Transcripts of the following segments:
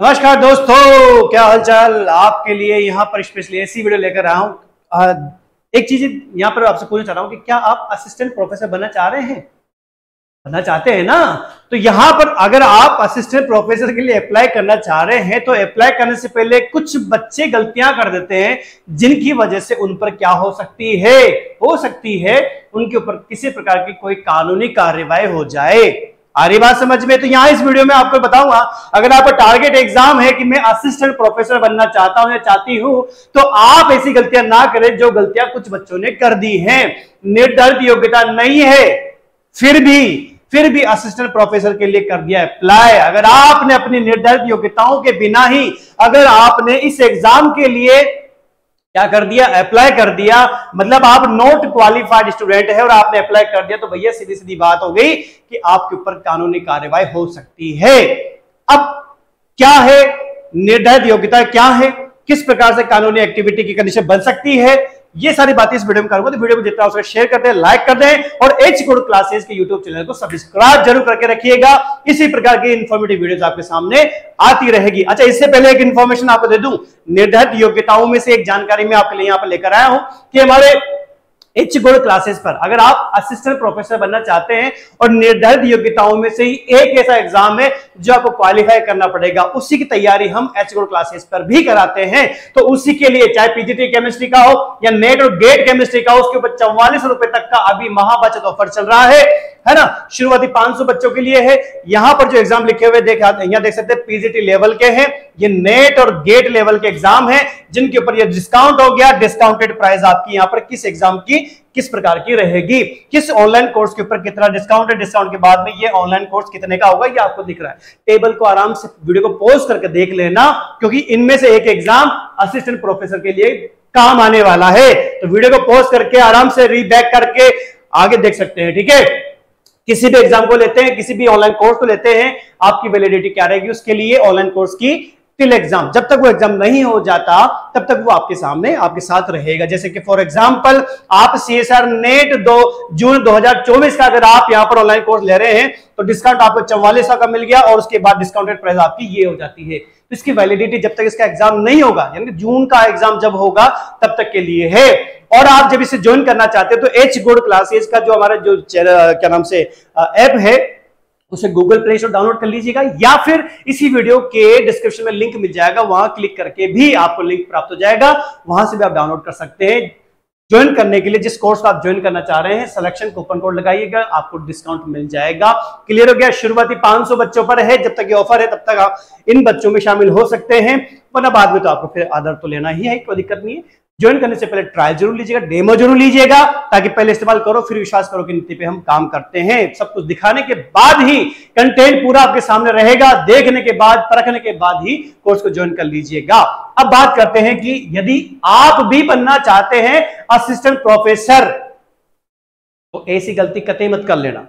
नमस्कार दोस्तों, क्या हालचाल? आपके लिए यहाँ पर स्पेशली ऐसी वीडियो लेकर आया हूँ। एक चीज़ यहाँ पर आपसे पूछना चाह रहा हूँ कि क्या आप असिस्टेंट प्रोफेसर बनना चाह रहे हैं? बनना चाहते हैं ना? तो यहाँ पर अगर आप असिस्टेंट प्रोफेसर के लिए अप्लाई करना चाह रहे हैं तो अप्लाई करने से पहले कुछ बच्चे गलतियाँ कर देते हैं, जिनकी वजह से उन पर क्या हो सकती है? हो सकती है उनके ऊपर किसी प्रकार की कोई कानूनी कार्रवाई हो जाए। आ रही बात समझ में? तो यहाँ इस वीडियो में आपको बताऊँगा, अगर आपका टारगेट एग्ज़ाम है कि मैं असिस्टेंट प्रोफेसर बनना चाहता हूँ या चाहती हूँ तो आप ऐसी गलतियाँ ना करें जो गलतियाँ कुछ बच्चों ने कर दी हैं। निर्धारित योग्यता नहीं है, फिर भी फिर भी असिस्टेंट प्रोफेसर के लिए कर दिया अप्लाई अगर आपने अपनी निर्धारित योग्यताओं के बिना ही, अगर आपने इस एग्ज़ाम के लिए क्या कर दिया? अप्लाई कर दिया। मतलब आप नॉट क्वालिफाइड स्टूडेंट है और आपने अप्लाई कर दिया तो भैया सीधी सीधी बात हो गई कि आपके ऊपर कानूनी कार्यवाही हो सकती है। अब क्या है? निर्धारित योग्यता क्या है? किस प्रकार से कानूनी एक्टिविटी की कंडीशन बन सकती है? ये सारी बातें इस वीडियो में करूँगा तो वीडियो को जितना उसका शेयर कर दें लाइक कर दें, और एच कोड क्लासेस के यूट्यूब चैनल को सब्सक्राइब ज़रूर करके रखिएगा। इसी प्रकार की इंफॉर्मेटिव वीडियोस आपके सामने आती रहेगी। अच्छा इससे पहले एक इन्फॉर्मेशन आपको दे दूँ, निर्धारित योग्यताओं में से एक जानकारी मैं आपके लिए यहाँ पर लेकर आया हूँ कि हमारे एच गोल्ड क्लासेस पर अगर आप असिस्टेंट प्रोफेसर बनना चाहते हैं और निर्धारित योग्यताओं में से ही एक ऐसा एग्ज़ाम है जो आपको क्वालिफाई करना पड़ेगा, उसी की तैयारी हम एच क्लासेस पर भी कराते हैं। तो उसी के लिए चाहे पीजीटी केमिस्ट्री का हो या नेट और गेट केमिस्ट्री का हो, उसके ऊपर चौवालीस रुपए तक का अभी महाबचत ऑफ़र चल रहा है। है ना? शुरुआती 500 बच्चों के लिए है। यहाँ पर जो एग्ज़ाम लिखे हुए देख यहाँ देख सकते हैं पीजीटी लेवल के हैं, ये नेट और गेट लेवल के एग्ज़ाम है, जिनके ऊपर ये डिस्काउंट हो गया। डिस्काउंटेड प्राइस आपकी यहाँ पर किस एग्ज़ाम की किस प्रकार की रहेगी? किस ऑनलाइन कोर्स के ऊपर कितना डिस्काउंट है? डिस्काउंट के बाद में ये ऑनलाइन कोर्स कितने का होगा? ये आपको दिख रहा है। टेबल को आराम से वीडियो को पोज करके देख लेना, क्योंकि इनमें से एक एग्ज़ाम असिस्टेंट प्रोफेसर के लिए काम आने वाला है। तो वीडियो को पोज करके आराम से रीबैक करके आगे देख सकते हैं, ठीक है? किसी भी एग्ज़ाम को लेते हैं, किसी भी ऑनलाइन कोर्स को लेते हैं, आपकी वैलिडिटी क्या रहेगी उसके लिए ऑनलाइन कोर्स की टिल एग्ज़ाम जब तक वो एग्ज़ाम नहीं हो जाता, तब तक वो आपके सामने, आपके साथ रहेगा। जैसे कि फॉर एग्जांपल आप सीएसआर नेट दो, जून 2024 का अगर आप यहाँ पर ऑनलाइन कोर्स ले रहे हैं तो डिस्काउंट आपको चौवालीस का मिल गया और उसके बाद डिस्काउंटेड प्राइस आपकी ये हो जाती है। तो इसकी वैलिडिटी जब तक इसका एग्ज़ाम नहीं होगा, यानी जून का एग्ज़ाम जब होगा, तब तक के लिए है। और आप जब इसे ज्वाइन करना चाहते हैं तो एच गुड क्लासेस का जो हमारा जो क्या नाम से ऐप है उसे गूगल प्ले स्टोर डाउनलोड कर लीजिएगा, या फिर इसी वीडियो के डिस्क्रिप्शन में लिंक मिल जाएगा, वहाँ क्लिक करके भी आपको लिंक प्राप्त हो जाएगा। वहाँ से भी आप डाउनलोड कर सकते हैं। ज्वाइन करने के लिए जिस कोर्स को आप ज्वाइन करना चाह रहे हैं सिलेक्शन कूपन कोड लगाइएगा, आपको डिस्काउंट मिल जाएगा। क्लियर हो गया? शुरुआती 500 बच्चों पर है, जब तक ये ऑफ़र है, तब तक आप इन बच्चों में शामिल हो सकते हैं। वरना बाद में तो आपको फिर आदर तो लेना ही है, कोई दिक्कत नहीं है। ज्वाइन करने से पहले ट्रायल ज़रूर लीजिएगा डेमो ज़रूर लीजिएगा, ताकि पहले इस्तेमाल करो, फिर विश्वास करो कि नीति पे हम काम करते हैं। सब कुछ दिखाने के बाद ही कंटेंट पूरा आपके सामने रहेगा, देखने के बाद, परखने के बाद ही कोर्स को ज्वाइन कर लीजिएगा। अब बात करते हैं कि यदि आप भी बनना चाहते हैं असिस्टेंट प्रोफेसर तो ऐसी गलती कतई मत कर लेना।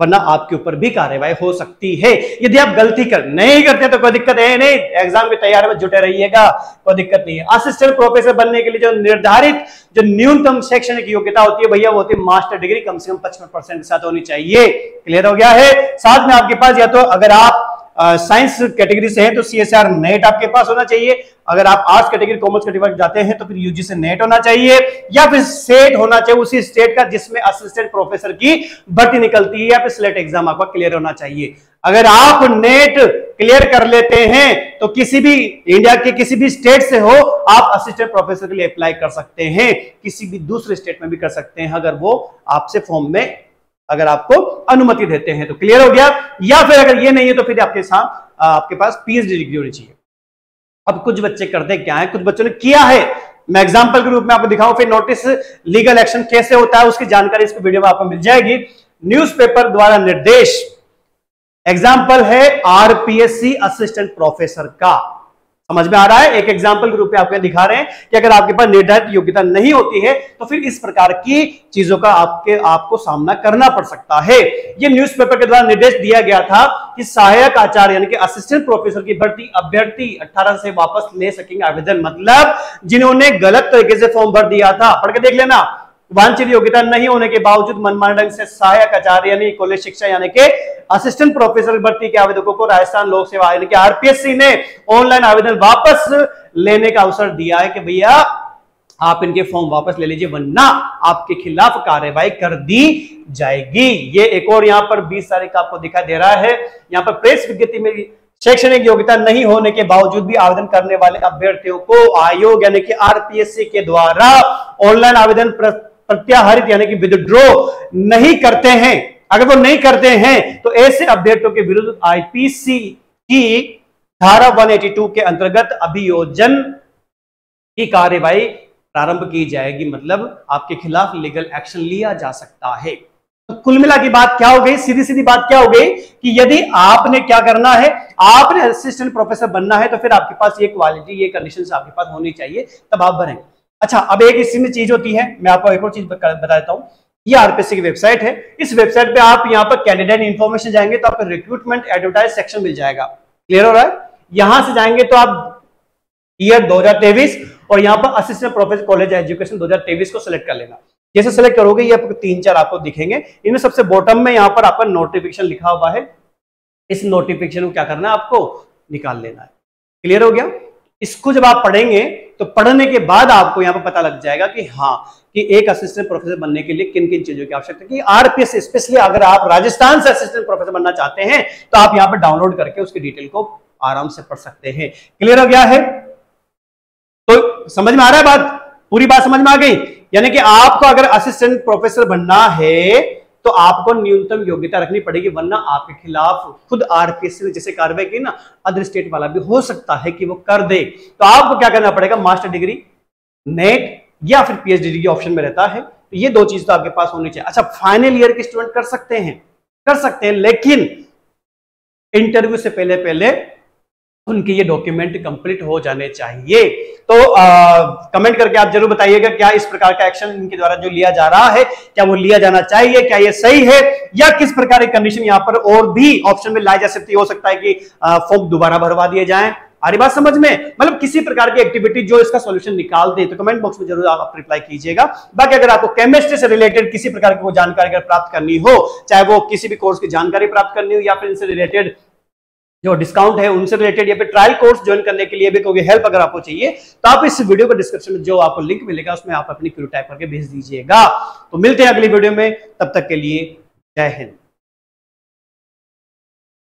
वरना आपके ऊपर भी कार्यवाही हो सकती है। यदि आप गलती कर नहीं करते तो कोई दिक्कत है नहीं। एग्ज़ाम की तैयारी में जुटे रहिएगा, कोई दिक्कत नहीं। है असिस्टेंट प्रोफेसर बनने के लिए जो निर्धारित, जो न्यूनतम शैक्षणिक योग्यता होती है, भैया, वो होती है मास्टर डिग्री कम से कम पचपन परसेंट के साथ होनी चाहिए। क्लियर हो गया है? साथ में आपके पास या तो अगर आप साइंस कैटेगरी से हैं तो सी एस आर नेट आपके पास होना चाहिए। अगर आप आर्ट्स कैटेगरी, कॉमर्स कैटेगरी जाते हैं तो फिर यूजी से नेट होना चाहिए, या फिर स्टेट होना चाहिए, उसी स्टेट का जिसमें असिस्टेंट प्रोफेसर की भर्ती निकलती है, या फिर स्लेट एग्ज़ाम आपका क्लियर होना चाहिए। अगर आप नेट क्लियर कर लेते हैं तो किसी भी इंडिया के किसी भी स्टेट से हो, आप असिस्टेंट प्रोफेसर के लिए अप्लाई कर सकते हैं। किसी भी दूसरे स्टेट में भी कर सकते हैं, अगर वो आपसे फॉर्म में अगर आपको अनुमति देते हैं तो क्लियर हो गया। या फिर अगर ये नहीं है तो फिर आपके साथ आपके पास पीएचडी डिग्री होनी चाहिए। अब कुछ बच्चे करते क्या है? कुछ बच्चों ने किया है। मैं एग्ज़ाम्पल के रूप में आपको दिखाऊँ, फिर नोटिस लीगल एक्शन कैसे होता है, उसकी जानकारी इस वीडियो में आपको मिल जाएगी। न्यूज़पेपर द्वारा निर्देश। एग्ज़ाम्पल है आरपीएससी असिस्टेंट प्रोफेसर का। समझ में आ रहा है? एक एग्ज़ाम्पल के रूप में आपको दिखा रहे हैं कि अगर आपके पास निर्धारित योग्यता नहीं होती है तो फिर इस प्रकार की चीज़ों का आपके, आपको सामना करना पड़ सकता है। ये न्यूज़पेपर के द्वारा निर्देश दिया गया था कि सहायक आचार्य, यानी कि असिस्टेंट प्रोफेसर की भर्ती अभ्यर्थी 18 से वापस ले सकेंगे आवेदन। मतलब जिन्होंने गलत तरीके से फॉर्म भर दिया था। पढ़ के देख लेना। वांछित योग्यता नहीं होने के बावजूद मनमाने ढंग से सहायक आचार्य, यानी कॉलेज शिक्षा, यानी कि असिस्टेंट प्रोफेसर भर्ती के आवेदकों को राजस्थान लोक सेवा यानी कि आरपीएससी ने ऑनलाइन आवेदन वापस लेने का अवसर दिया है कि भैया, आप इनके फॉर्म वापस ले लीजिए, वरना आपके खिलाफ कार्रवाई कर दी जाएगी। ये एक और यहाँ पर 20 तारीख का आपको दिखाई दे रहा है। यहाँ पर प्रेस विज्ञप्ति में शैक्षणिक योग्यता नहीं होने के बावजूद भी आवेदन करने वाले अभ्यर्थियों को आयोग, यानी कि आरपीएससी के द्वारा ऑनलाइन आवेदन प्रत्याहरित यानी कि विदड्रॉ नहीं करते हैं। अगर वो नहीं करते हैं तो ऐसे अभ्यर्थियों के विरुद्ध आईपीसी की धारा 182 के अंतर्गत अभियोजन की कार्यवाही प्रारंभ की जाएगी। मतलब आपके खिलाफ लीगल एक्शन लिया जा सकता है। तो कुल मिला की बात क्या हो गई? सीधी सीधी बात क्या हो गई कि यदि आपने क्या करना है, आपने असिस्टेंट प्रोफेसर बनना है तो फिर आपके पास ये क्वालिटी ये कंडीशन आपके पास होनी चाहिए, तब आप बने अच्छा अब एक इसी में चीज़ होती है, मैं आपको एक और चीज़ बता देता हूँ। ये आरपीसी की वेबसाइट है। इस वेबसाइट पे आप यहाँ पर कैंडिडेट इन्फॉर्मेशन जाएँगे तो आपको रिक्रूटमेंट एडवर्टाइज सेक्शन मिल जाएगा। क्लियर हो रहा है? यहाँ से जाएँगे तो आप ईयर 2023 और यहाँ पर असिस्टेंट प्रोफेसर कॉलेज एजुकेशन 2023 को सिलेक्ट कर लेना। जैसे सिलेक्ट करोगे, ये आपको तीन चार आपको दिखेंगे। इनमें सबसे बॉटम में यहाँ पर आपका नोटिफिकेशन लिखा हुआ है। इस नोटिफिकेशन को क्या करना है आपको निकाल लेना है। क्लियर हो गया? इसको जब आप पढ़ेंगे तो पढ़ने के बाद आपको यहाँ पर पता लग जाएगा कि हाँ कि एक असिस्टेंट प्रोफेसर बनने के लिए किन किन चीज़ों की आवश्यकता है। कि आरपीएस स्पेशली अगर आप राजस्थान से असिस्टेंट प्रोफेसर बनना चाहते हैं तो आप यहाँ पर डाउनलोड करके उसकी डिटेल को आराम से पढ़ सकते हैं। क्लियर हो गया है? तो समझ में आ रहा है बात? पूरी बात समझ में आ गई? यानी कि आपको अगर असिस्टेंट प्रोफेसर बनना है तो आपको न्यूनतम योग्यता रखनी पड़ेगी, वरना आपके खिलाफ खुद आरपीएससी ने जैसे कार्रवाई की ना अदर स्टेट वाला भी हो सकता है कि वो कर दे। तो आपको क्या करना पड़ेगा? मास्टर डिग्री नेट या फिर पीएचडी डिग्री ऑप्शन में रहता है। तो ये दो चीज़ तो आपके पास होनी चाहिए। अच्छा फाइनल ईयर के स्टूडेंट कर सकते हैं, कर सकते हैं, लेकिन इंटरव्यू से पहले पहले उनके ये डॉक्यूमेंट कंप्लीट हो जाने चाहिए। तो आ, कमेंट करके आप ज़रूर बताइएगा क्या इस प्रकार का एक्शन इनके द्वारा जो लिया जा रहा है क्या वो लिया जाना चाहिए क्या ये सही है या किस प्रकार की कंडीशन यहाँ पर और भी ऑप्शन में लाई जा सकती हो। सकता है कि फॉर्म दोबारा भरवा दिए जाए। आ बात समझ में? मतलब किसी प्रकार की एक्टिविटी जो इसका सॉल्यूशन निकाल दे तो कमेंट बॉक्स में ज़रूर आप रिप्लाई कीजिएगा। बाकी अगर आपको केमिस्ट्री से रिलेटेड किसी प्रकार की जानकारी अगर प्राप्त करनी हो चाहे वो किसी भी कोर्स की जानकारी प्राप्त करनी हो या फिर इनसे रिलेटेड जो डिस्काउंट है, उनसे रिलेटेड या फिर ट्रायल कोर्स ज्वाइन करने के लिए भी कोई हेल्प अगर आपको चाहिए तो आप इस वीडियो को डिस्क्रिप्शन में जो आपको लिंक मिलेगा, उसमें आप अपनी क्यू टाइप करके भेज दीजिएगा। तो मिलते हैं अगली वीडियो में, तब तक के लिए जय हिंद।